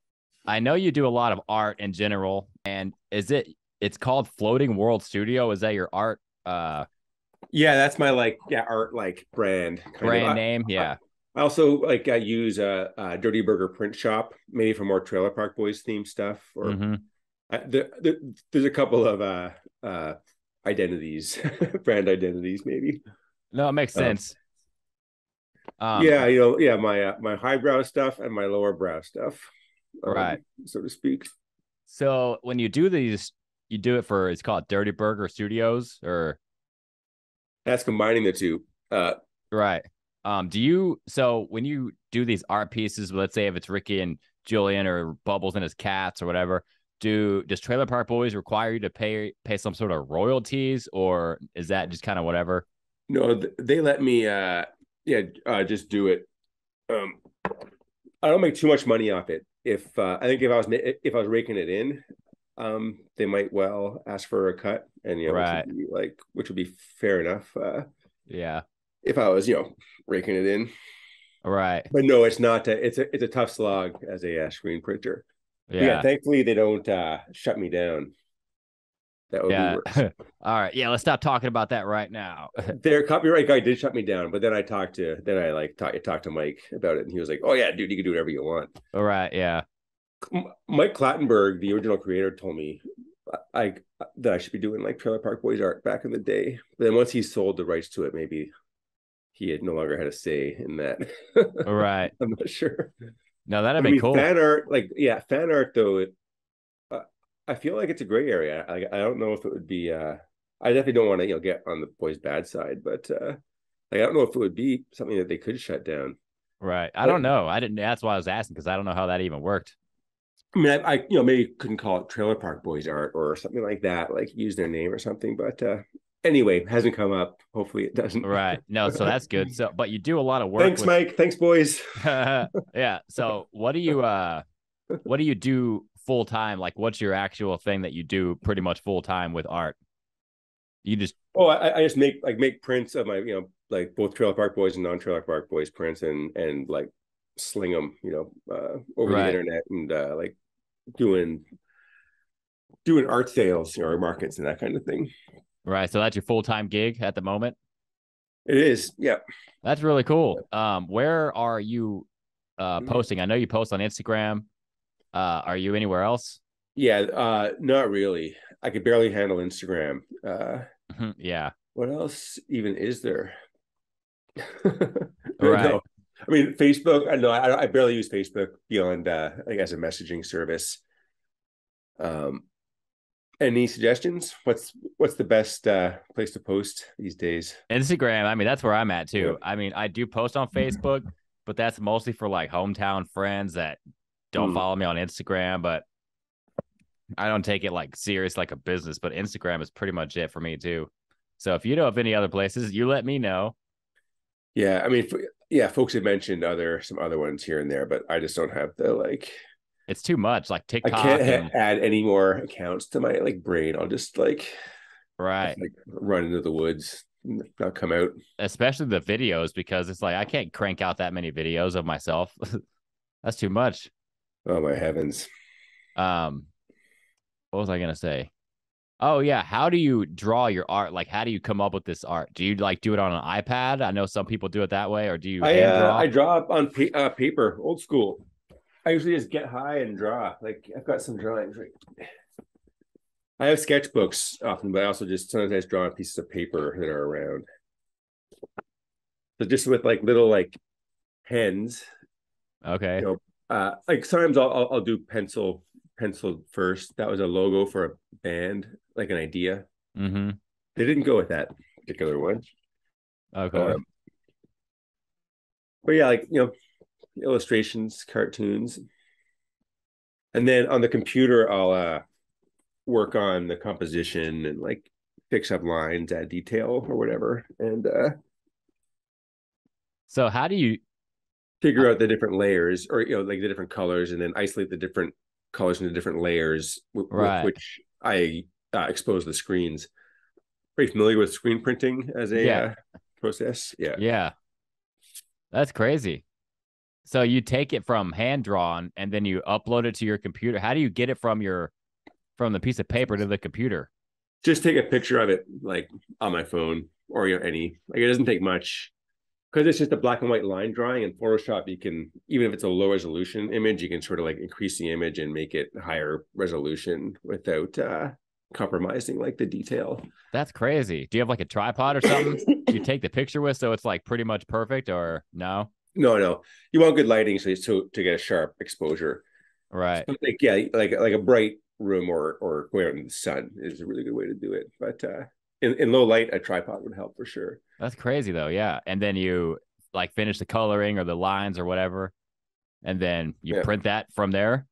I know you do a lot of art in general, and is it it's called Floating World Studio? Is that your art uh Yeah, that's my like yeah art like brand kind of. brand I- name? Yeah. I also like I use a, uh Dirty Burger print shop, maybe for more Trailer Park Boys theme stuff. Or Mhm. I, there, there, there's a couple of uh uh identities, brand identities, maybe. No, it makes Um, sense. Um, yeah, you know, yeah, my uh, my highbrow stuff and my lower brow stuff, um, Right. so to speak. So when you do these, you do it for it's called Dirty Burger Studios, or That's combining the two. Uh, right? Um, do you so when you do these art pieces, let's say if it's Ricky and Julian or Bubbles and his cats or whatever, do does Trailer Park Boys require you to pay pay some sort of royalties, or is that just kind of whatever? no, they let me. Uh, yeah, uh, just do it. Um, I don't make too much money off it. If uh, I think if I was if I was raking it in, um, they might well ask for a cut, and you know, Right. which would be like which would be fair enough. Uh, Yeah, if I was, you know, raking it in, right. but no, it's not. A, it's a it's a tough slog as a uh, screen printer. Yeah, yeah, thankfully they don't uh, shut me down. That would yeah. be worse. All right, yeah. Let's stop talking about that right now. Their copyright guy did shut me down, but then I talked to then I like talked talked to Mike about it, and he was like, "Oh yeah, dude, you can do whatever you want." All right, yeah, Mike Clattenburg, the original creator, told me I that I should be doing like Trailer Park Boys art back in the day. But then once he sold the rights to it, maybe he had no longer had a say in that. all right. I'm not sure. No, that'd I be mean, cool. fan art, like yeah, fan art though. It, uh, I feel like it's a gray area. I I don't know if it would be. uh I definitely don't want to you know get on the boys' bad side, but uh like I don't know if it would be something that they could shut down. Right. I don't know. I didn't. That's why I was asking because I don't know how that even worked. I mean, I, I you know maybe couldn't call it Trailer Park Boys art or something like that, like use their name or something. But uh anyway, hasn't come up. Hopefully, it doesn't. Right. No. So that's good. So, but you do a lot of work. Thanks, with- Mike. Thanks, boys. yeah. So, what do you uh, what do you do full time? Like, what's your actual thing that you do pretty much full time with art? You just Oh, I, I just make like make prints of my you know like both Trailer Park Boys and non Trailer Park Boys prints and and like sling them you know uh, over Right. the internet and uh, like doing doing art sales or markets and that kind of thing. right. So that's your full time gig at the moment. It is, yeah. That's really cool. Um, where are you uh Mhm. posting? I know you post on Instagram. Uh, are you anywhere else? Yeah, uh, not really. I could barely handle Instagram. Uh, yeah. what else even is there? I Right. know. I mean, Facebook. I know I, I barely use Facebook beyond uh, like as a messaging service. Um, any suggestions? What's what's the best uh, place to post these days? Instagram, I mean, that's where I'm at too. I mean, I do post on Facebook, but that's mostly for like hometown friends that don't Mm. follow me on Instagram, but I don't take it like serious like a business, but Instagram is pretty much it for me too. So if you know of any other places, you let me know. Yeah, I mean, f- yeah, folks have mentioned other some other ones here and there, but I just don't have the like. It's too much like TikTok, I can't and add any more accounts to my like brain. I'll just like right. like run into the woods, not come out. Especially the videos because it's like I can't crank out that many videos of myself. That's too much. Oh my heavens! Um, what was I gonna say? Oh yeah, how do you draw your art? Like, how do you come up with this art? Do you like do it on an iPad? I know some people do it that way, or do you I uh, draw? I draw up on pa- uh, paper, old school. I usually just get high and draw. Like I've got some drawings right. I have sketchbooks often, but I also just sometimes I just draw on pieces of paper that are around. So just with like little like pens, okay, you know, uh, like sometimes I'll, I'll do pencil pencil first. That was a logo for a band, like an idea. mm-hmm. They didn't go with that particular one. Okay, Um, but yeah, like you know, illustrations, cartoons, and then on the computer, I'll uh work on the composition and like fix up lines, add detail or whatever, and uh so how do you? Figure out the different layers or you know like the different colors, and then isolate the different colors into different layers with, Right. with which I uh, expose the screens. Are you familiar with screen printing as a Yeah. uh, process? Yeah. Yeah, that's crazy. So you take it from hand drawn and then you upload it to your computer. How do you get it from your from the piece of paper to the computer? just take a picture of it like on my phone or you know any like it doesn't take much because it's just a black and white line drawing in photoshop you can even if it's a low resolution image you can sort of like increase the image and make it higher resolution without uh compromising like the detail That's crazy. Do you have like a tripod or something you take the picture with so it's like pretty much perfect or no? no no you want good lighting so so to get a sharp exposure Right. like yeah like like a bright room or or out in the sun is a really good way to do it but uh in, in low light a tripod would help for sure That's crazy though. Yeah. And then you like finish the coloring or the lines or whatever. And then you Yeah. print that from there.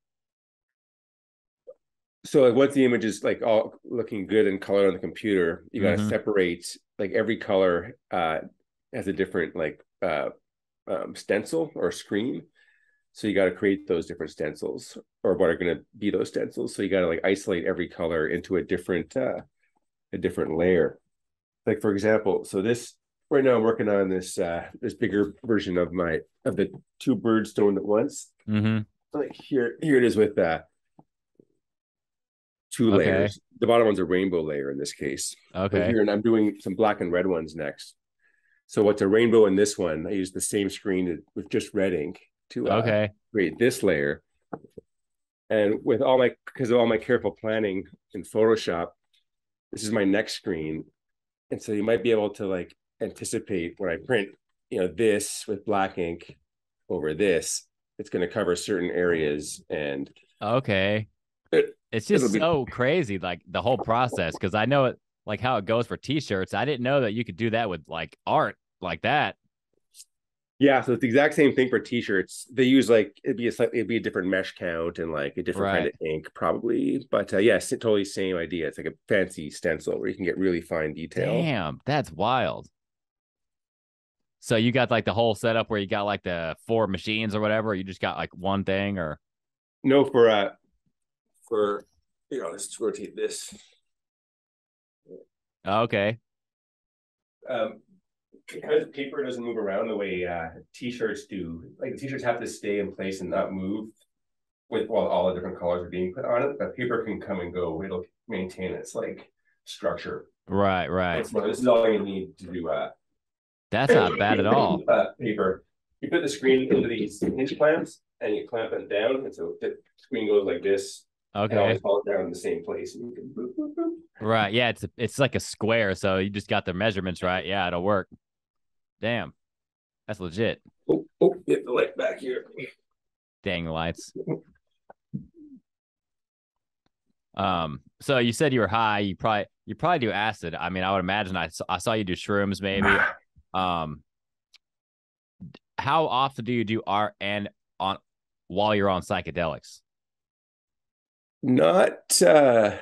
so like, once the image is like all looking good and colored on the computer you got to Mhm. separate like every color uh has a different like uh um, stencil or screen so you got to create those different stencils or what are going to be those stencils so you got to like isolate every color into a different uh a different layer like for example so this right now i'm working on this uh this bigger version of my of the two birds stoned at once Mm-hmm. like here here it is with uh two Okay. layers the bottom one's a rainbow layer in this case Okay. here and i'm doing some black and red ones next so what's a rainbow in this one i use the same screen with just red ink to uh, Okay. create this layer and with all my because of all my careful planning in photoshop this is my next screen and so you might be able to like anticipate when i print you know this with black ink over this it's going to cover certain areas and Okay. It- It's just be- so crazy, like the whole process, because I know it like how it goes for t-shirts. I didn't know that you could do that with like art like that. Yeah so it's the exact same thing for t-shirts they use like it'd be a slightly it'd be a different mesh count and like a different kind of ink probably but uh, yes totally same idea it's like a fancy stencil where you can get really fine detail Damn, that's wild. So you got like the whole setup where you got like the four machines or whatever, or you just got like one thing or No, for uh for you know, let's rotate this. Okay. Um because paper doesn't move around the way uh t-shirts do, like the t-shirts have to stay in place and not move with while all the different colors are being put on it, but paper can come and go, it'll maintain its like structure. Right, right. So this is all you need to do uh That's not bad at all. Uh paper. You put the screen into these hinge clamps and you clamp it down, and so the screen goes like this, and Okay. always falls down in the same place. And you can boop, boop, boop. Right. Yeah, it's it's like a square, so you just got the measurements right. Yeah, it'll work. Damn. That's legit. Oh, oh, get the light back here. Dang the lights. Um, so you said you were high. You probably you probably do acid. I mean, I would imagine I saw, I saw you do shrooms maybe. Um, how often do you do art and on while you're on psychedelics? Not uh I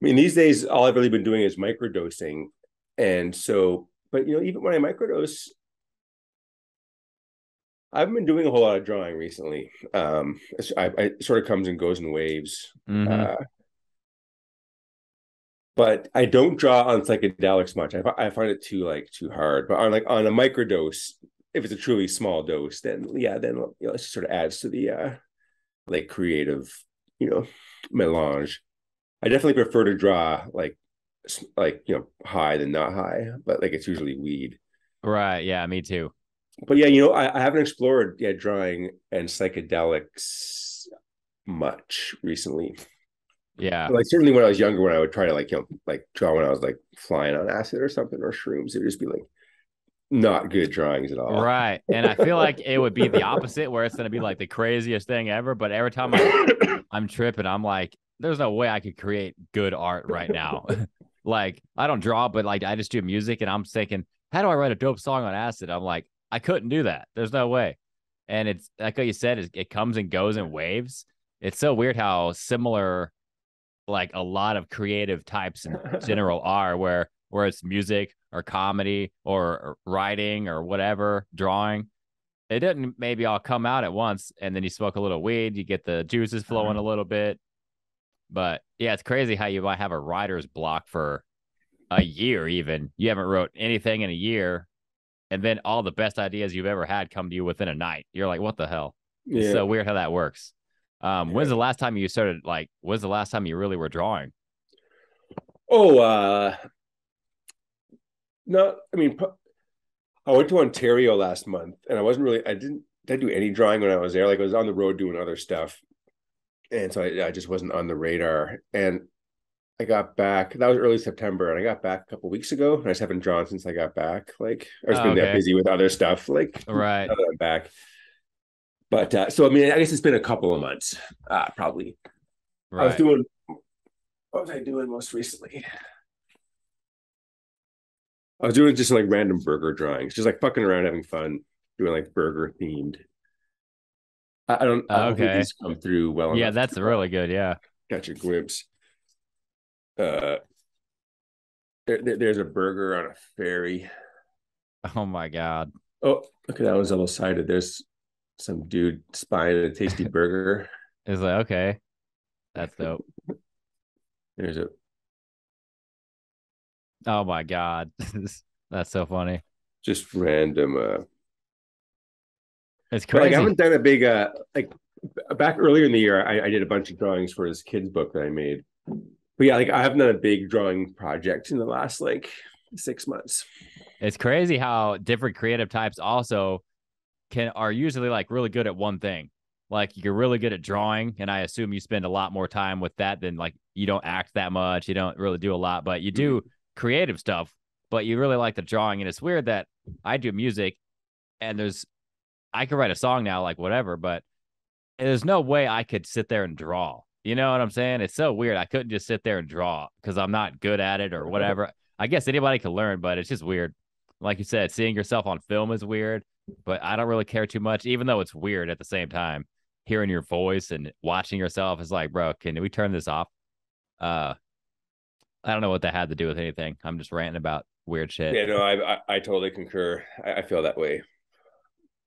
mean these days all I've really been doing is microdosing. And so, but you know, even when I microdose, I haven't been doing a whole lot of drawing recently. Um I, I it sort of comes and goes in waves. Mhm. Uh but I don't draw on psychedelics much. I, I find it too like too hard. But on like on a microdose, if it's a truly small dose, then yeah, then you know, it sort of adds to the uh like creative, you know, melange. I definitely prefer to draw like like you know high than not high, but like it's usually weed. Right. Yeah, me too. But yeah, you know, I, I haven't explored yeah drawing and psychedelics much recently. Yeah. Like certainly when I was younger, when I would try to like you know like draw when I was like flying on acid or something or shrooms, it would just be like not good drawings at all. Right. And I feel like it would be the opposite where it's gonna be like the craziest thing ever. But every time I I'm tripping, I'm like, there's no way I could create good art right now. like I don't draw, but like I just do music and I'm thinking, how do I write a dope song on acid? I'm like, I couldn't do that. There's no way. And it's like what you said, is it comes and goes in waves. It's so weird how similar like a lot of creative types in general are where where it's music or comedy or, writing or whatever, drawing. It didn't maybe all come out at once and then you smoke a little weed, you get the juices flowing uh-huh. a little bit. But yeah, it's crazy how you might have a writer's block for a year even. You haven't wrote anything in a year and then all the best ideas you've ever had come to you within a night. You're like, what the hell? It's so weird how that works. Um, Yeah. when's the last time you started like when's the last time you really were drawing? Oh, uh, no, I mean, I went to Ontario last month, and I wasn't really. I didn't. Did I do any drawing when I was there? Like I was on the road doing other stuff, and so I, I just wasn't on the radar. And I got back. That was early September, and I got back a couple weeks ago. And I just haven't drawn since I got back. Like I was Oh, been that busy with other stuff. Like Right. now that I'm back. But uh, so I mean, I guess it's been a couple of months, uh, probably. I was Right. doing. What was I doing most recently? I was doing just like random burger drawings, just like fucking around, having fun, doing like burger themed. I don't. I don't think Okay. these come through well. Yeah, enough that's really good. Yeah. catch a glimpse. Uh, there, there- there's a burger on a ferry. Oh my god. Oh, look at that one's double sided. There's some dude spying a tasty burger. It's like okay, that's dope. There's a Oh my god, that's so funny. just random. Uh, It's But, like crazy. I haven't done a big uh like back earlier in the year I, I did a bunch of drawings for this kids book that I made. But yeah, like I haven't done a big drawing project in the last like six months. It's crazy how different creative types also can are usually like really good at one thing. Like you're really good at drawing, and I assume you spend a lot more time with that than like you don't act that much, you don't really do a lot, but you do creative stuff, but you really like the drawing. And it's weird that I do music and there's I could write a song now, like whatever, but there's no way I could sit there and draw. You know what I'm saying? It's so weird. I couldn't just sit there and draw because I'm not good at it or whatever. I guess anybody can learn, but it's just weird. Like you said, seeing yourself on film is weird, but I don't really care too much, even though it's weird at the same time. Hearing your voice and watching yourself is like, bro, can we turn this off? Uh, I don't know what that had to do with anything. I'm just ranting about weird shit. Yeah, no, I I, I totally concur. I, I feel that way.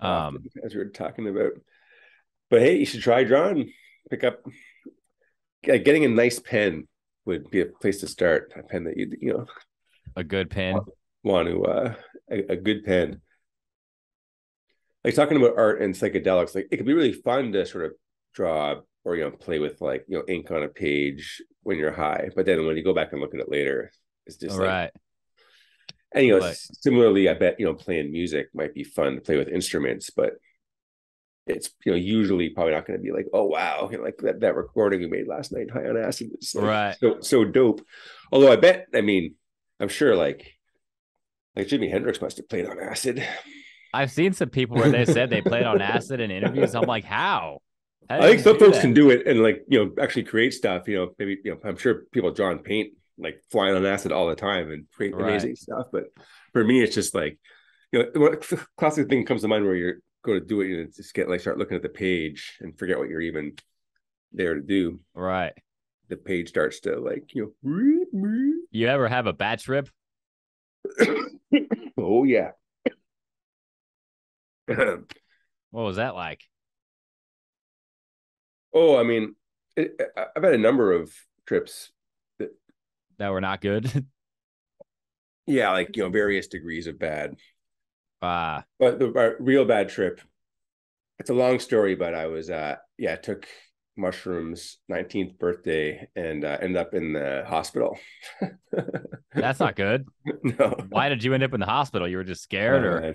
Um, as we were talking about. But hey, you should try drawing. Pick up getting a nice pen would be a place to start. A pen that you you know a good pen. want to uh a, a good pen like talking about art and psychedelics like it can be really fun to sort of draw or you know play with like you know ink on a page when you're high but then when you go back and look at it later it's just All like right. And you know s- similarly i bet you know playing music might be fun to play with instruments but it's you know usually probably not going to be like oh wow you know, like that, that recording we made last night high on acid is like Right. so so dope although i bet i mean i'm sure like like jimi hendrix must have played on acid I've seen some people where they said they played on acid in interviews. I'm like, how? How I think some folks that? can do it and like you know actually create stuff. You know, maybe you know I'm sure people draw and paint like flying on acid all the time and create Right. amazing stuff. But for me, it's just like you know, what classic thing comes to mind where you're go to do it, you just get like start looking at the page and forget what you're even there to do. Right. The page starts to like you know. You ever have a bad trip? oh yeah. What was that like? oh, I mean, it, I've had a number of trips That were not good. yeah, like you know, various degrees of bad. Ah, but the uh, real bad trip it's a long story but i was uh yeah took mushrooms 19th birthday and uh, ended up in the hospital. That's not good. no. Why did you end up in the hospital? You were just scared, or? Uh,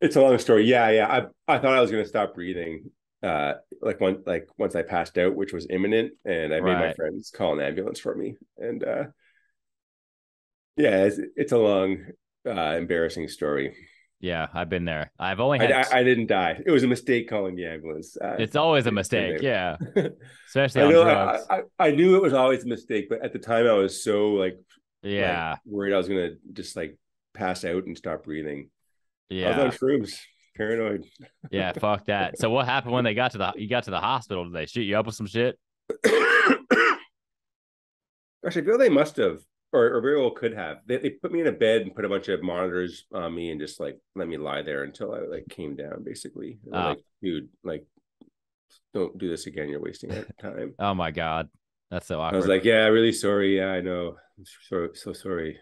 it's a long story. Yeah yeah. I i thought i was going to stop breathing uh like one like once i passed out which was imminent and i made my friends call an ambulance for me. And uh yeah it's, it's a long uh embarrassing story yeah, I've been there. I've only I, had. I, I didn't die it was a mistake calling the ambulance uh, it's always a mistake. Yeah, especially I on know. I, I, I knew it was always a mistake, but at the time I was so like, like, yeah, worried I was gonna just like pass out and stop breathing. Yeah, I was on shrooms, paranoid. yeah. Fuck that. So what happened when they got to the you got to the hospital? Did they shoot you up with some shit? Gosh, I feel they must have, or, or very well could have. They, they put me in a bed and put a bunch of monitors on me and just like let me lie there until I like came down. Basically, Oh. like, dude, like, don't do this again. You're wasting our time. Oh my god, that's so awkward. I was like, yeah, really sorry. Yeah, I know. I'm so so sorry.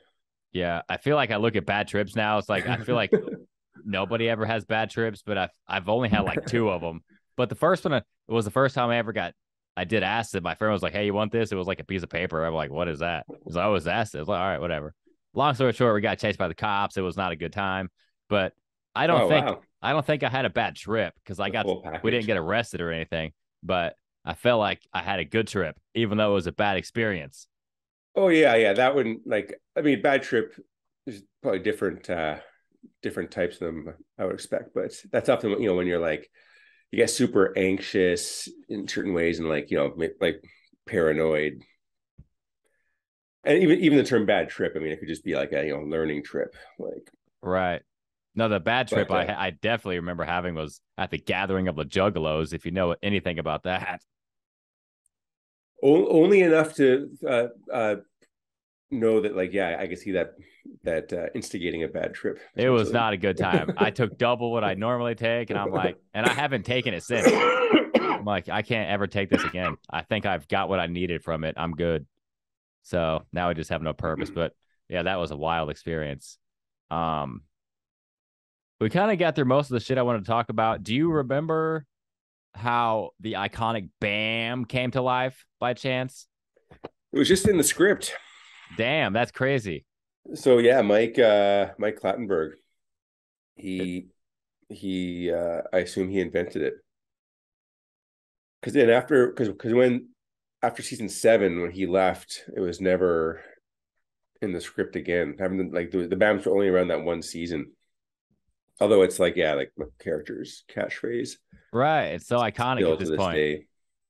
yeah, I feel like I look at bad trips now. It's like I feel like nobody ever has bad trips, but I've I've only had like two of them. But the first one uh, it was the first time I ever got I did acid. My friend was like, "Hey, you want this?" It was like a piece of paper. I'm like, "What is that?" He's like, "Oh, it's acid." I was like, "All right, whatever." Long story short, we got chased by the cops. It was not a good time, but I don't Oh, think wow. I don't think I had a bad trip because I The got we didn't get arrested or anything, but I felt like I had a good trip, even though it was a bad experience. Oh yeah, yeah. That wouldn't like. I mean, bad trip is probably different, uh different types of them. I would expect, but that's often you know when you're like you get super anxious in certain ways and like you know like paranoid. And even even the term bad trip, I mean, it could just be like a you know learning trip. Like Right. No, the bad trip But, I uh, I definitely remember having was at the gathering of the Juggalos. If you know anything about that, only enough to uh, uh, know that like yeah, I can see that that uh, instigating a bad trip. it was not a good time. I took double what I normally take, and I'm like, and I haven't taken it since. I'm like, I can't ever take this again. I think I've got what I needed from it. I'm good. So now I just have no purpose. But yeah, that was a wild experience. Um, we kind of got through most of the shit I wanted to talk about. Do you remember how the iconic BAM came to life by chance? It was just in the script. Damn, that's crazy. So yeah, Mike uh Mike Clattenburg. He he uh I assume he invented it. Cause then after because because when after season seven, when he left, it was never in the script again. Having like the, the BAMs were only around that one season. Although it's like, yeah, like characters catchphrase. Right. It's so iconic Still at this this point. day.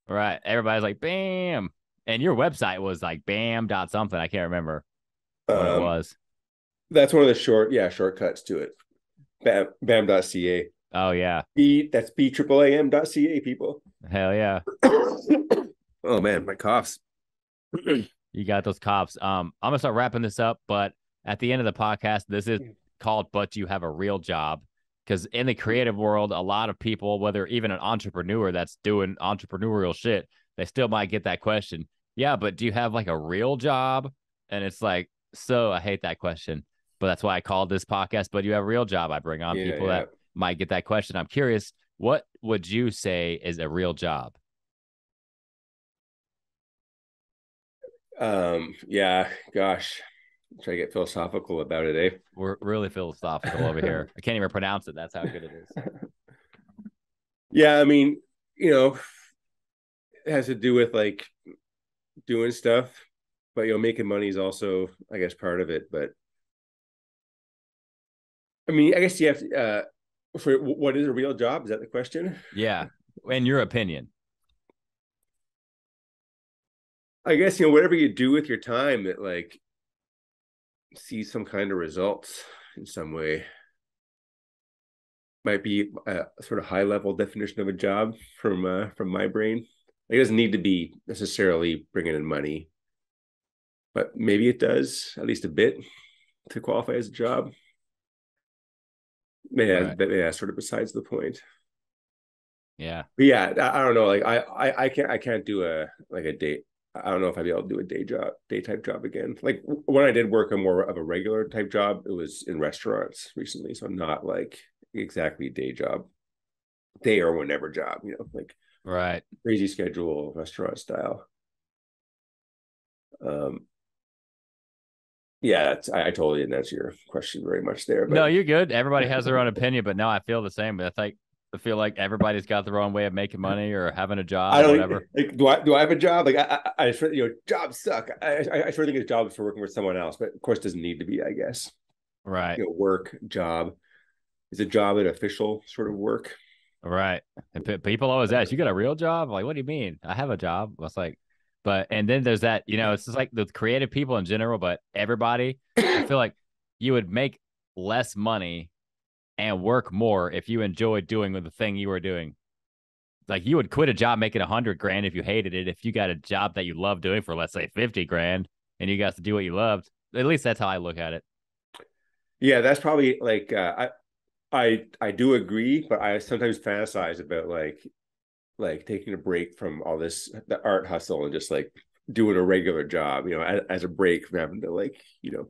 Right. Everybody's like, bam. And your website was like bam dot something. I can't remember what it Um, was. That's one of the short, yeah, shortcuts to it. Bam bam.ca. Oh yeah. B that's B triple A M dot ca people. Hell yeah. oh man, my coughs. You got those cops. Um, I'm gonna start wrapping this up, but at the end of the podcast, this is called But You Have a Real Job. Because in the creative world, a lot of people, whether even an entrepreneur that's doing entrepreneurial shit, they still might get that question. Yeah, but do you have like a real job? And it's like, so I hate that question. But that's why I called this podcast, But You Have a Real Job. I bring on Yeah, people yeah. that might get that question. I'm curious, what would you say is a real job? Um, yeah, gosh. Try to get philosophical about it, eh? We're really philosophical over here. I can't even pronounce it. That's how good it is. Yeah, I mean, you know, it has to do with like doing stuff, but you know, making money is also, I guess, part of it. But I mean, I guess you have to uh for what is a real job? Is that the question? Yeah. In your opinion. I guess you know, whatever you do with your time that like sees some kind of results in some way. Might be a sort of high level definition of a job from uh, from my brain. It doesn't need to be necessarily bringing in money, but maybe it does at least a bit to qualify as a job. Yeah, Right. yeah, sort of besides the point. Yeah. But yeah, I, I don't know. Like I, I, I can't, I can't do a like a day. I don't know if I'd be able to do a day job, day type job again. Like when I did work a more of a regular type job, it was in restaurants recently, so not like exactly day job, day or whenever job. You know, like Right. crazy schedule, restaurant style. Um, yeah, I, I totally didn't answer your question very much there. But No, you're good. Everybody has their own opinion, but no, I feel the same. I think I feel like everybody's got their own way of making money or having a job I don't whatever. like. Do I do I have a job? Like I, I, I of, you know, jobs suck. I, I, I sort of think it's jobs for working with someone else, but of course, it doesn't need to be. I guess Right. you know, work job is a job an official sort of work. Right. And pe- people always ask, you got a real job? Like, what do you mean? I have a job. It's like, but, and then there's that, you know, it's just like the creative people in general, but everybody, I feel like you would make less money and work more if you enjoyed doing the thing you were doing. Like you would quit a job making a hundred grand if you hated it. If you got a job that you love doing for, let's say, 50 grand and you got to do what you loved, at least that's how I look at it. Yeah, that's probably like uh, I I I do agree, but I sometimes fantasize about like like taking a break from all this the art hustle and just like doing a regular job, you know, as, as a break from having to like you know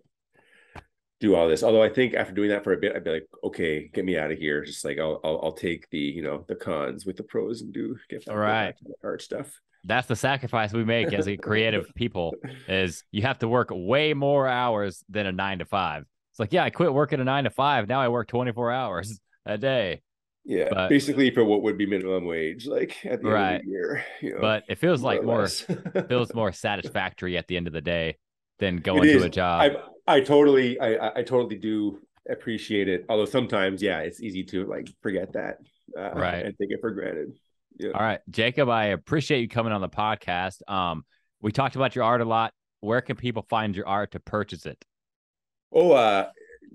do all this. Although I think after doing that for a bit, I'd be like, okay, get me out of here. Just like I'll I'll, I'll take the you know the cons with the pros and do get go Right. art stuff. that's the sacrifice we make as a creative people is you have to work way more hours than a nine to five. It's like, yeah, I quit working a nine to five. Now I work 24 hours a day. Yeah, But- basically for what would be minimum wage, like at the end of the year. You know, But it feels more like more feels more satisfactory at the end of the day than going to a job. I I totally I I- I totally do appreciate it. Although sometimes, yeah, it's easy to like forget that, uh, Right. and take it for granted. Yeah. All right, Jacob, I appreciate you coming on the podcast. Um, we talked about your art a lot. Where can people find your art to purchase it? Oh, uh,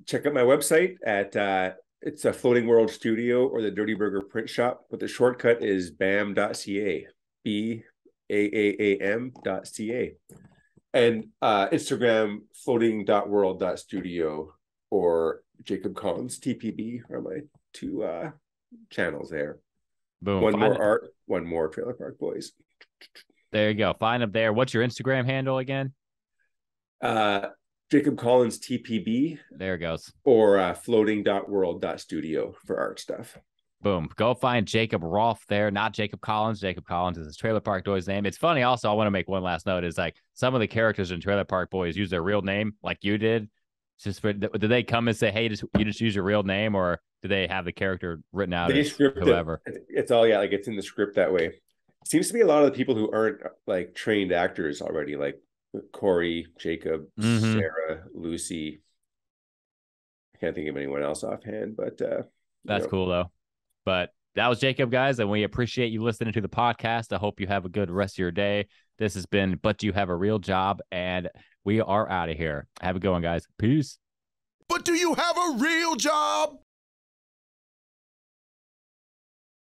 check out my website at uh, it's a Floating World Studio or the Dirty Burger Print Shop, but the shortcut is bam.ca, b a a a m dot ca, and uh, Instagram floating.world.studio or Jacob Collins TPB are my two uh, channels there. Boom. one more art, one more Trailer Park Boys. There you go. Find them there. What's your Instagram handle again? Uh, Jacob Collins TPB There it goes. or uh, floating.world.studio for art stuff. Boom. Go find Jacob Rolfe there, not Jacob Collins. Jacob Collins is his Trailer Park Boys name. It's funny also, I want to make one last note is like some of the characters in Trailer Park Boys use their real name, like you did. It's Just for, did they come and say, hey, just you just use your real name, or do they have the character written out They as script it. whoever? It's all yeah, like it's in the script that way. seems to be a lot of the people who aren't like trained actors already, like Corey, Jacob, Mhm. Sarah, Lucy. I can't think of anyone else offhand, but uh, That's know, cool though. But that was Jacob, guys, and we appreciate you listening to the podcast. I hope you have a good rest of your day. This has been But do You Have a Real Job, and we are out of here. Have a good one, guys. Peace. But do you have a real job?